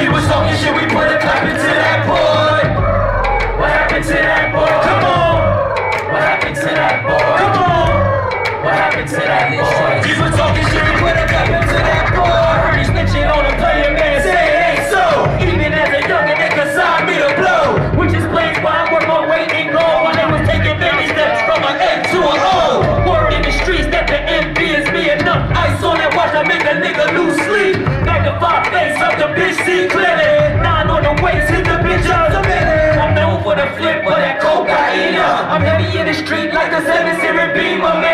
He was talking shit, we put a clap into that boy. What happened to that boy? Come on. What happened to that boy? Come on. What happened to that boy? Talking shit, we put a into that boy. Heard he snitching on a player, man, say it ain't so. Even as a me to blow. Which is why I work my was taking baby steps from an to. Word in the streets that the is me enough. Ice on that watch, make a nigga lose sleep. grip on that cocaine. I'm heavy in the street like a seven-series beamer, man.